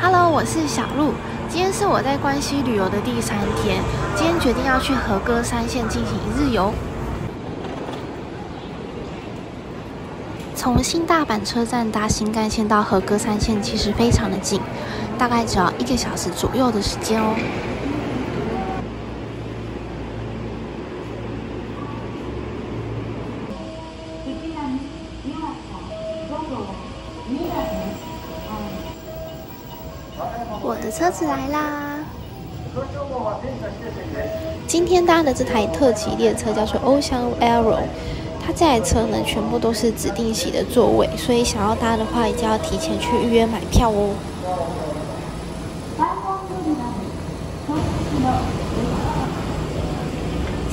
Hello，我是小鹿。今天是我在关西旅游的第三天，今天决定要去和歌山县进行一日游。从新大阪车站搭新干线到和歌山县其实非常的近，大概只要一个小时左右的时间哦。车子来啦！今天搭的这台特急列车叫做 Ocean Aero，它这台车呢全部都是指定席的座位，所以想要搭的话，一定要提前去预约买票哦。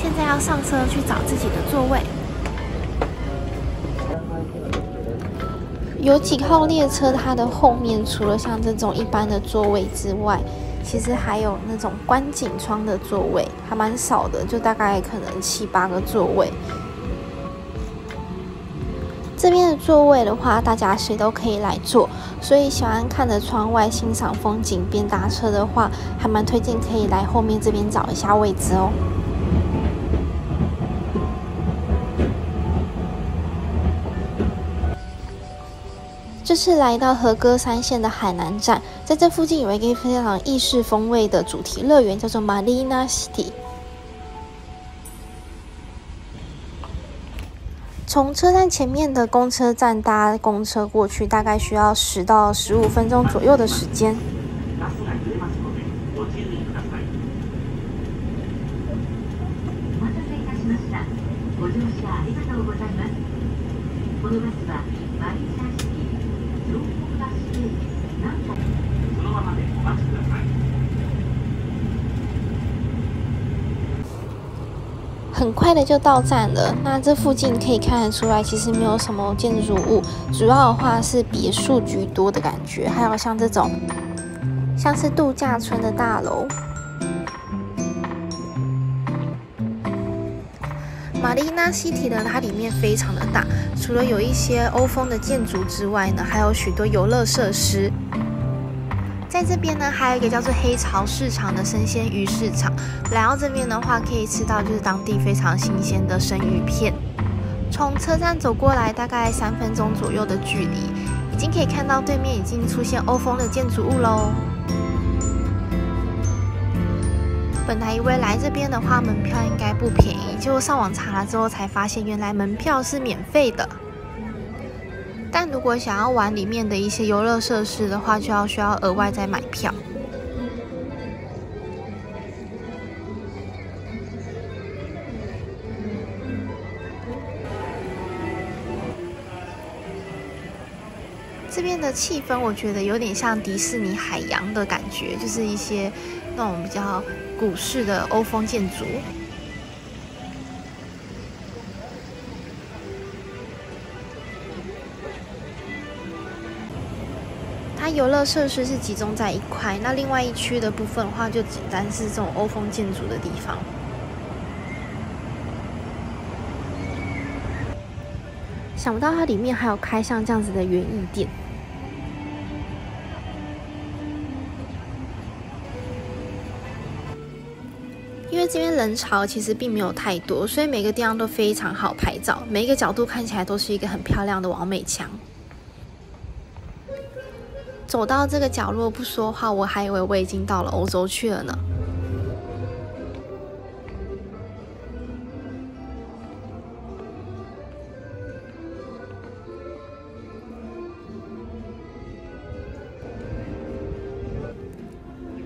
现在要上车去找自己的座位。有几号列车，它的后面除了像这种一般的座位之外，其实还有那种观景窗的座位，还蛮少的，就大概可能七八个座位。这边的座位的话，大家谁都可以来坐，所以喜欢看着窗外欣赏风景边搭车的话，还蛮推荐可以来后面这边找一下位置哦。这次来到和歌山县的海南站，在这附近有一个非常意式风味的主题乐园，叫做 Marina City。从车站前面的公车站搭公车过去，大概需要十到十五分钟左右的时间。很快的就到站了。那这附近可以看得出来，其实没有什么建筑物，主要的话是别墅居多的感觉。还有像这种，像是度假村的大楼。玛丽娜西体呢，它里面非常的大，除了有一些欧风的建筑之外呢，还有许多游乐设施。在这边呢，还有一个叫做黑潮市场的生鲜鱼市场。来到这边的话，可以吃到就是当地非常新鲜的生鱼片。从车站走过来，大概三分钟左右的距离，已经可以看到对面已经出现欧风的建筑物喽。本来以为来这边的话，门票应该不便宜，结果上网查了之后才发现，原来门票是免费的。但如果想要玩里面的一些游乐设施的话，就要需要额外再买票。这边的气氛我觉得有点像迪士尼海洋的感觉，就是一些那种比较古式的欧风建筑。游乐设施是集中在一块，那另外一区的部分的话，就简单是这种欧风建筑的地方。想不到它里面还有开像这样子的园艺店。因为这边人潮其实并没有太多，所以每个地方都非常好拍照，每一个角度看起来都是一个很漂亮的完美墙。走到这个角落不说话，我还以为我已经到了欧洲去了呢。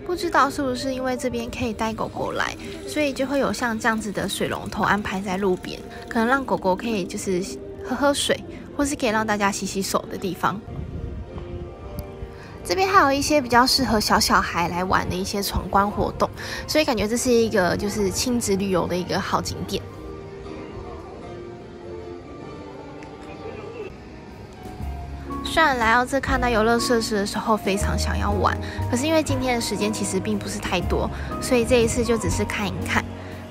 不知道是不是因为这边可以带狗狗来，所以就会有像这样子的水龙头安排在路边，可能让狗狗可以就是喝喝水，或是可以让大家洗洗手的地方。这边还有一些比较适合小小孩来玩的一些闯关活动，所以感觉这是一个就是亲子旅游的一个好景点。虽然来到这看到游乐设施的时候非常想要玩，可是因为今天的时间其实并不是太多，所以这一次就只是看一看。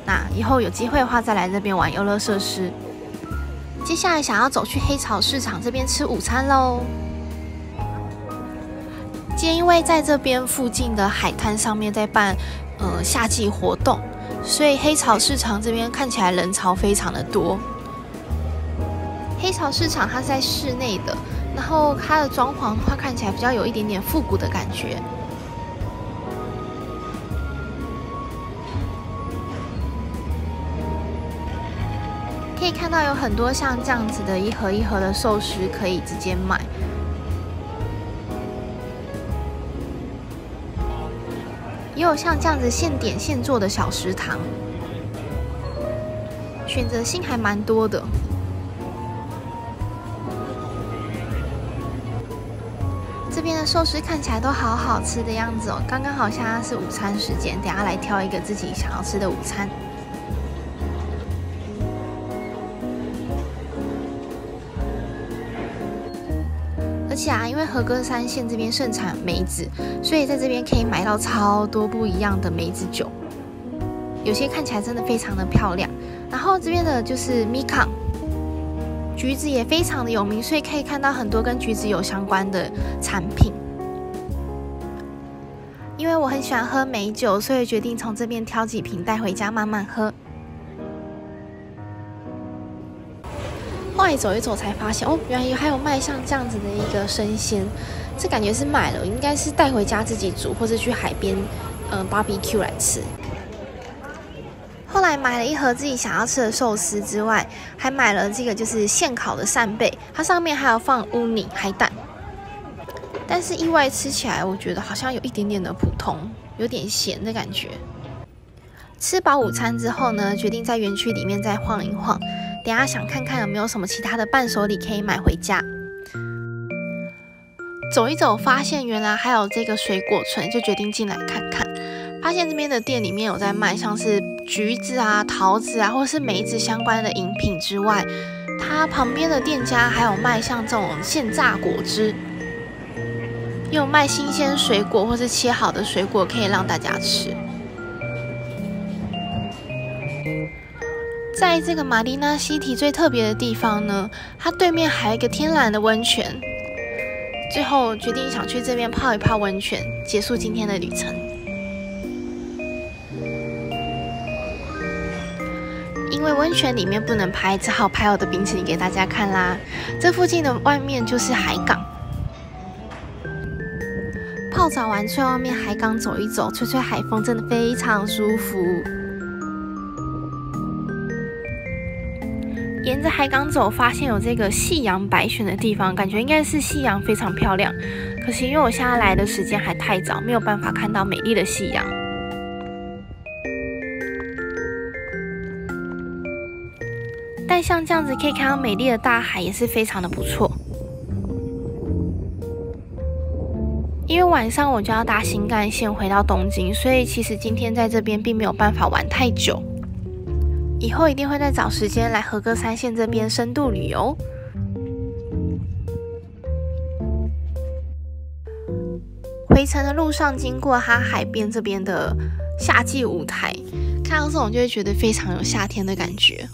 那以后有机会的话再来这边玩游乐设施。接下来想要走去黑潮市场这边吃午餐喽。今天因为在这边附近的海滩上面在办呃夏季活动，所以黑潮市场这边看起来人潮非常的多。黑潮市场它是在室内的，然后它的装潢的话看起来比较有一点点复古的感觉。可以看到有很多像这样子的一盒一盒的寿司可以直接买，也有像这样子现点现做的小食堂，选择性还蛮多的。这边的寿司看起来都好好吃的样子哦，刚刚好现在是午餐时间，等下来挑一个自己想要吃的午餐。且啊，因为和歌山县这边盛产梅子，所以在这边可以买到超多不一样的梅子酒，有些看起来真的非常的漂亮。然后这边的就是米康，橘子也非常的有名，所以可以看到很多跟橘子有相关的产品。因为我很喜欢喝美酒，所以决定从这边挑几瓶带回家慢慢喝。再走一走才发现，哦，原来还有卖像这样子的一个生鲜，这感觉是买了，应该是带回家自己煮，或者去海边，嗯，barbecue 来吃。后来买了一盒自己想要吃的寿司之外，还买了这个就是现烤的扇贝，它上面还有放乌尼海胆。但是意外吃起来，我觉得好像有一点点的普通，有点咸的感觉。吃饱午餐之后呢，决定在园区里面再晃一晃。等下想看看有没有什么其他的伴手礼可以买回家。走一走，发现原来还有这个水果村，就决定进来看看。发现这边的店里面有在卖像是橘子啊、桃子啊，或是梅子相关的饮品之外，它旁边的店家还有卖像这种现榨果汁，有卖新鲜水果或是切好的水果可以让大家吃。在这个马丽娜西提最特别的地方呢，它对面还有一个天然的温泉。最后决定想去这边泡一泡温泉，结束今天的旅程。因为温泉里面不能拍，只好拍我的冰淇淋给大家看啦。这附近的外面就是海港，泡澡完去外面海港走一走，吹吹海风，真的非常舒服。沿着海港走，发现有这个夕阳白选的地方，感觉应该是夕阳非常漂亮。可惜因为我现在来的时间还太早，没有办法看到美丽的夕阳。但像这样子可以看到美丽的大海，也是非常的不错。因为晚上我就要搭新干线回到东京，所以其实今天在这边并没有办法玩太久。以后一定会再找时间来和歌山县这边深度旅游。回程的路上经过它海边这边的夏季舞台，看到这种就会觉得非常有夏天的感觉。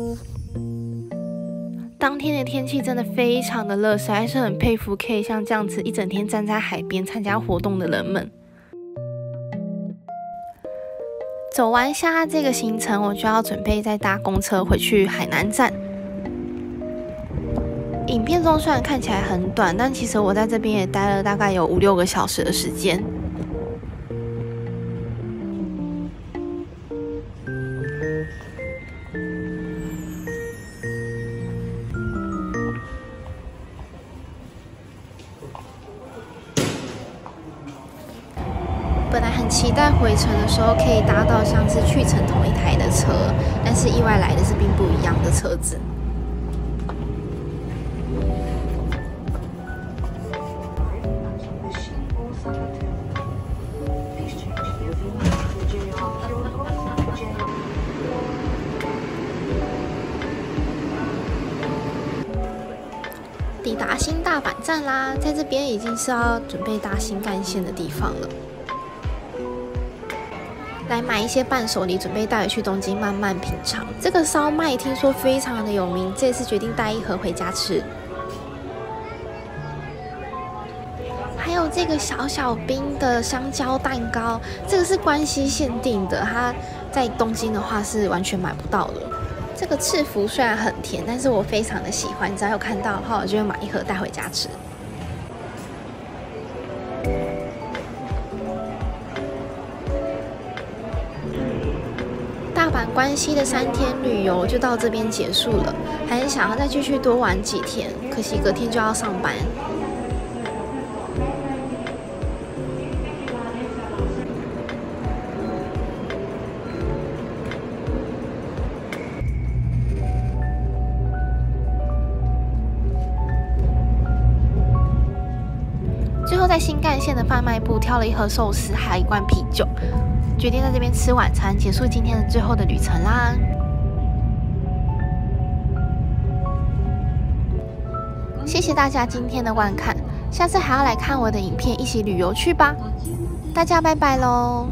当天的天气真的非常的热，实在是很佩服可以像这样子一整天站在海边参加活动的人们。走完下这个行程，我就要准备再搭公车回去海南站。影片中虽然看起来很短，但其实我在这边也待了大概有五六个小时的时间。期待回程的时候可以搭到像是去程同一台的车，但是意外来的是并不一样的车子。抵达新大阪站啦，在这边已经是要准备搭新干线的地方了。来买一些伴手礼，准备带回去东京慢慢品尝。这个烧麦听说非常的有名，这次决定带一盒回家吃。还有这个小小冰的香蕉蛋糕，这个是关西限定的，它在东京的话是完全买不到的。这个赤福虽然很甜，但是我非常的喜欢，只要有看到的话，我就会买一盒带回家吃。关西的三天旅游就到这边结束了，还是想要再继续多玩几天，可惜隔天就要上班。最后在新干线的贩卖部挑了一盒寿司，还有一罐啤酒，决定在这边吃晚餐，结束今天的最后的旅程啦。谢谢大家今天的观看，下次还要来看我的影片，一起旅游去吧！大家拜拜喽！